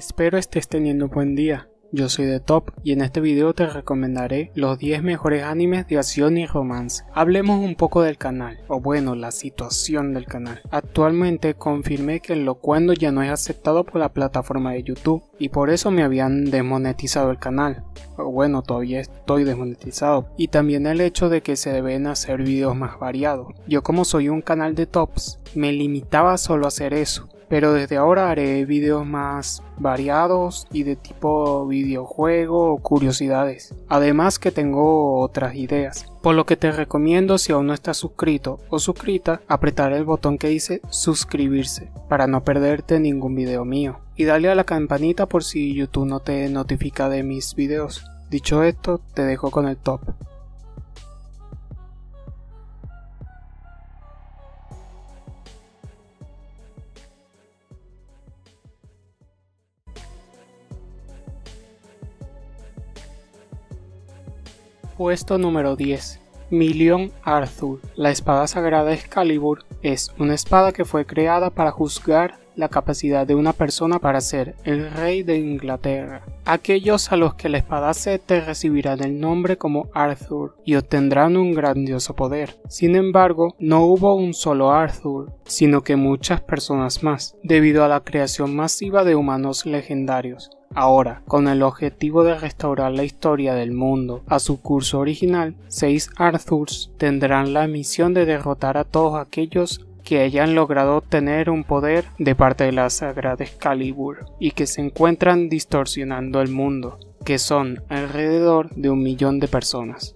Espero estés teniendo un buen día. Yo soy de Top y en este video te recomendaré los 10 mejores animes de acción y romance. Hablemos un poco del canal, o bueno, la situación del canal. Actualmente confirmé que el locuendo ya no es aceptado por la plataforma de YouTube y por eso me habían desmonetizado el canal. O bueno, todavía estoy desmonetizado. Y también el hecho de que se deben hacer videos más variados. Yo como soy un canal de tops, me limitaba solo a hacer eso pero desde ahora haré videos más variados y de tipo videojuego o curiosidades. Además que tengo otras ideas. Por lo que te recomiendo si aún no estás suscrito o suscrita, apretar el botón que dice suscribirse para no perderte ningún video mío. Y dale a la campanita por si YouTube no te notifica de mis videos. Dicho esto, te dejo con el top. Puesto número 10. Million Arthur. La espada sagrada Excalibur es una espada que fue creada para juzgar la capacidad de una persona para ser el rey de Inglaterra. Aquellos a los que la espada te recibirán el nombre como Arthur y obtendrán un grandioso poder. Sin embargo, no hubo un solo Arthur, sino que muchas personas más, debido a la creación masiva de humanos legendarios. Ahora, con el objetivo de restaurar la historia del mundo a su curso original, seis Arthurs tendrán la misión de derrotar a todos aquellos que hayan logrado obtener un poder de parte de la Sagrada Excalibur y que se encuentran distorsionando el mundo, que son alrededor de un millón de personas.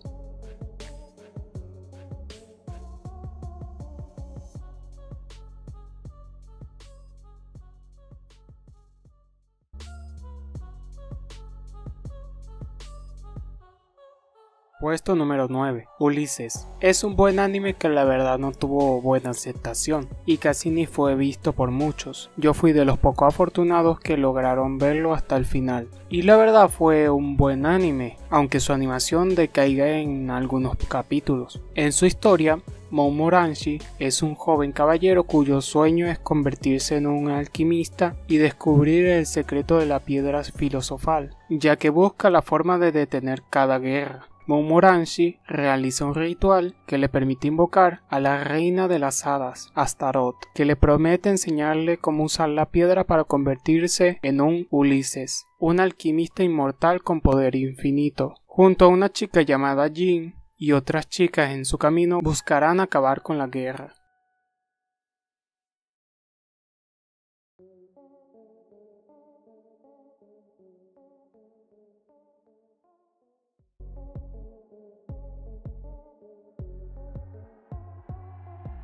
Puesto número 9. Ulises. Es un buen anime que la verdad no tuvo buena aceptación y casi ni fue visto por muchos. Yo fui de los poco afortunados que lograron verlo hasta el final. Y la verdad fue un buen anime, aunque su animación decaiga en algunos capítulos. En su historia, Momoranshi es un joven caballero cuyo sueño es convertirse en un alquimista y descubrir el secreto de la piedra filosofal, ya que busca la forma de detener cada guerra. Momoranshi realiza un ritual que le permite invocar a la reina de las hadas, Astaroth, que le promete enseñarle cómo usar la piedra para convertirse en un Ulises, un alquimista inmortal con poder infinito. Junto a una chica llamada Jin y otras chicas en su camino buscarán acabar con la guerra.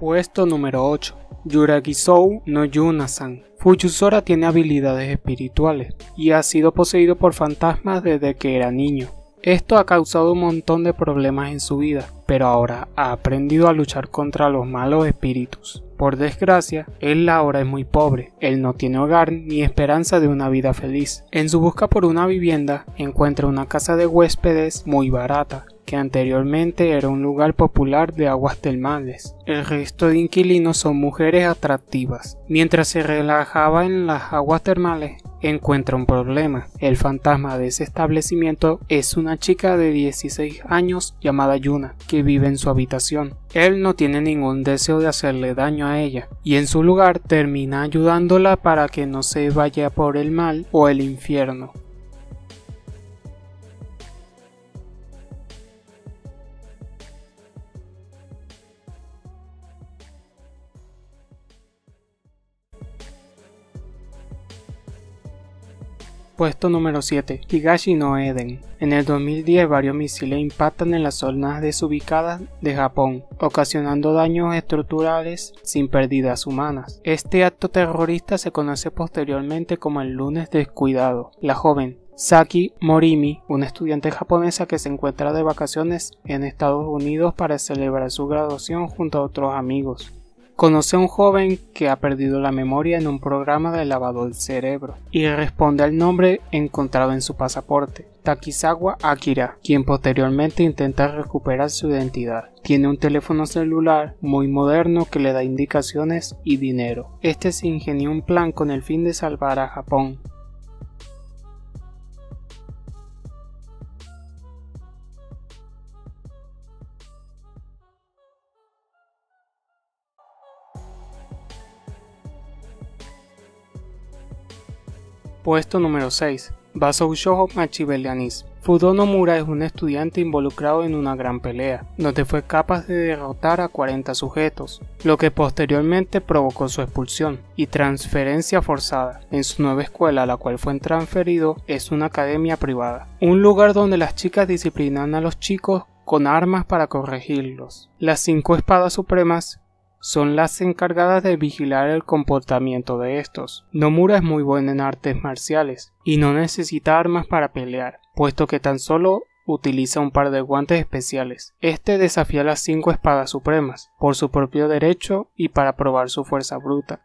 Puesto número 8. Yuragisou no Yunasan. Fujusora tiene habilidades espirituales y ha sido poseído por fantasmas desde que era niño. Esto ha causado un montón de problemas en su vida, pero ahora ha aprendido a luchar contra los malos espíritus. Por desgracia, él ahora es muy pobre, él no tiene hogar ni esperanza de una vida feliz. En su busca por una vivienda, encuentra una casa de huéspedes muy barata, que anteriormente era un lugar popular de aguas termales. El resto de inquilinos son mujeres atractivas. Mientras se relajaba en las aguas termales, encuentra un problema. El fantasma de ese establecimiento es una chica de 16 años llamada Yuna, que vive en su habitación. Él no tiene ningún deseo de hacerle daño a ella, y en su lugar termina ayudándola para que no se vaya por el mal o el infierno. Puesto número 7. Higashi no Eden. En el 2010 varios misiles impactan en las zonas desubicadas de Japón, ocasionando daños estructurales sin pérdidas humanas. Este acto terrorista se conoce posteriormente como el lunes descuidado. La joven Saki Morimi, una estudiante japonesa que se encuentra de vacaciones en Estados Unidos para celebrar su graduación junto a otros amigos conoce a un joven que ha perdido la memoria en un programa de lavado del cerebro y responde al nombre encontrado en su pasaporte, Takizawa Akira, quien posteriormente intenta recuperar su identidad. Tiene un teléfono celular muy moderno que le da indicaciones y dinero. Este se ingenió un plan con el fin de salvar a Japón. Puesto número 6. Basou Shoujo Machibelianis. Fudo Nomura es un estudiante involucrado en una gran pelea, donde fue capaz de derrotar a 40 sujetos, lo que posteriormente provocó su expulsión y transferencia forzada. En su nueva escuela a la cual fue transferido es una academia privada, un lugar donde las chicas disciplinan a los chicos con armas para corregirlos. Las cinco espadas supremas son las encargadas de vigilar el comportamiento de estos. Nomura es muy buena en artes marciales y no necesita armas para pelear, puesto que tan solo utiliza un par de guantes especiales. Este desafía las cinco espadas supremas, por su propio derecho y para probar su fuerza bruta.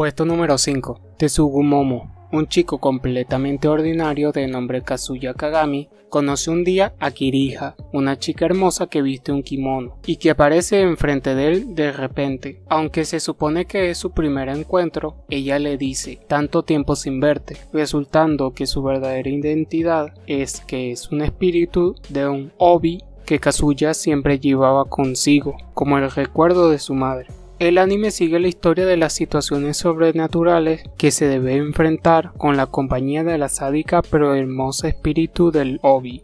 Puesto número 5. Tetsugu Momo. Un chico completamente ordinario de nombre Kazuya Kagami conoce un día a Kirija, una chica hermosa que viste un kimono y que aparece enfrente de él de repente. Aunque se supone que es su primer encuentro, ella le dice tanto tiempo sin verte, resultando que su verdadera identidad es que es un espíritu de un obi que Kazuya siempre llevaba consigo, como el recuerdo de su madre. El anime sigue la historia de las situaciones sobrenaturales que se debe enfrentar con la compañía de la sádica pero hermosa espíritu del Obi.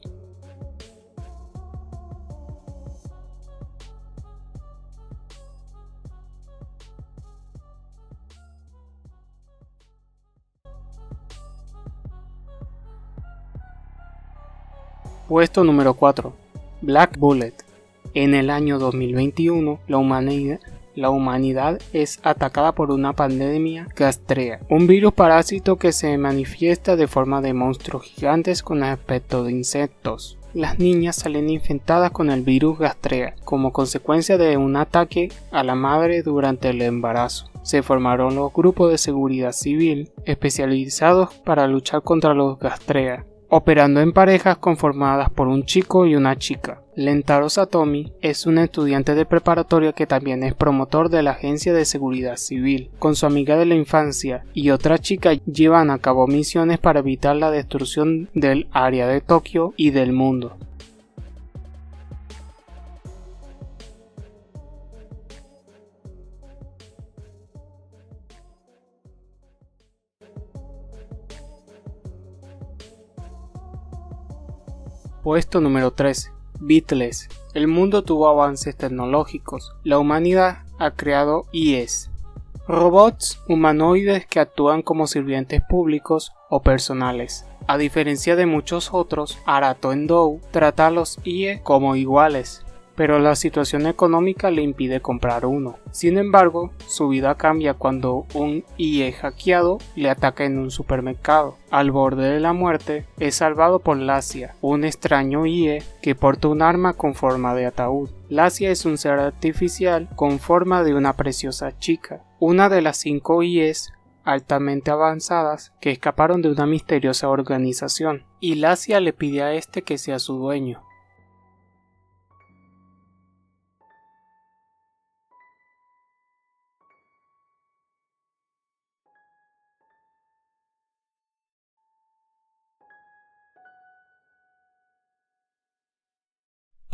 Puesto número 4. Black Bullet. En el año 2021, la humanidad la humanidad es atacada por una pandemia gastrea, un virus parásito que se manifiesta de forma de monstruos gigantes con aspecto de insectos. Las niñas salen infectadas con el virus gastrea como consecuencia de un ataque a la madre durante el embarazo. Se formaron los grupos de seguridad civil especializados para luchar contra los gastrea operando en parejas conformadas por un chico y una chica. Lentaro Satomi es un estudiante de preparatoria que también es promotor de la Agencia de Seguridad Civil. Con su amiga de la infancia y otra chica llevan a cabo misiones para evitar la destrucción del área de Tokio y del mundo. Puesto número 13. Beatles. El mundo tuvo avances tecnológicos. La humanidad ha creado IES. Robots humanoides que actúan como sirvientes públicos o personales. A diferencia de muchos otros, Arato Endou trata a los IE como iguales, pero la situación económica le impide comprar uno. Sin embargo, su vida cambia cuando un IE hackeado le ataca en un supermercado. Al borde de la muerte, es salvado por Lacia, un extraño IE que porta un arma con forma de ataúd. Lacia es un ser artificial con forma de una preciosa chica, una de las cinco IEs altamente avanzadas que escaparon de una misteriosa organización, y Lacia le pide a este que sea su dueño.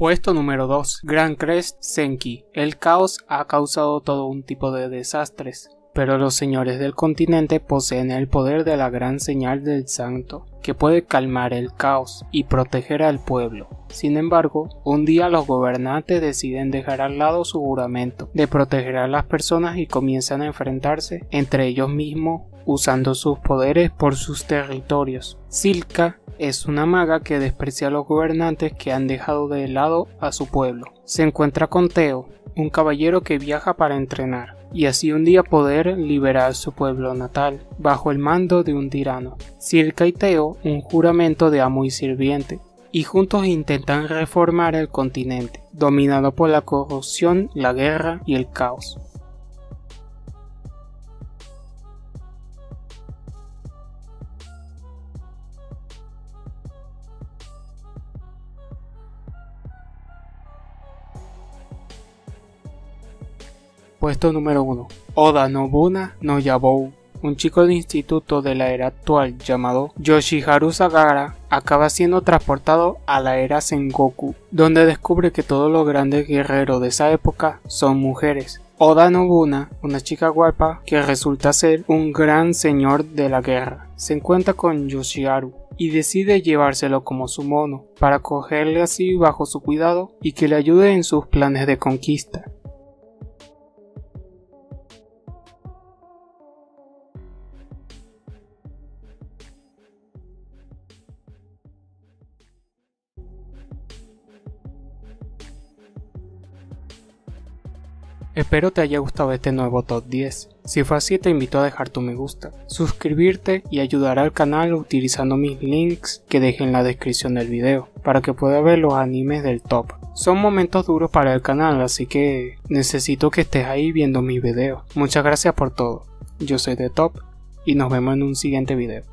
Puesto número 2. Gran Crest Senki. El caos ha causado todo un tipo de desastres, pero los señores del continente poseen el poder de la gran señal del santo, que puede calmar el caos y proteger al pueblo. Sin embargo, un día los gobernantes deciden dejar al lado su juramento de proteger a las personas y comienzan a enfrentarse entre ellos mismos usando sus poderes por sus territorios. Silka es una maga que desprecia a los gobernantes que han dejado de lado a su pueblo. Se encuentra con Teo, un caballero que viaja para entrenar, y así un día poder liberar su pueblo natal, bajo el mando de un tirano. Silka y Teo, un juramento de amo y sirviente, y juntos intentan reformar el continente, dominado por la corrupción, la guerra y el caos. Puesto número 1. Oda Nobuna no Yabou. un chico de instituto de la era actual llamado Yoshiharu Sagara, acaba siendo transportado a la era Sengoku, donde descubre que todos los grandes guerreros de esa época son mujeres. Oda Nobuna, una chica guapa que resulta ser un gran señor de la guerra, se encuentra con Yoshiharu y decide llevárselo como su mono para cogerle así bajo su cuidado y que le ayude en sus planes de conquista. Espero te haya gustado este nuevo top 10. Si fue así te invito a dejar tu me gusta, suscribirte y ayudar al canal utilizando mis links que dejé en la descripción del video para que puedas ver los animes del top. Son momentos duros para el canal así que necesito que estés ahí viendo mis videos. Muchas gracias por todo. Yo soy de Top y nos vemos en un siguiente video.